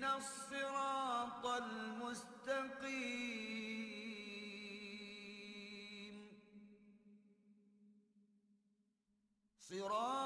اهدنا الصراط المستقيم. صراط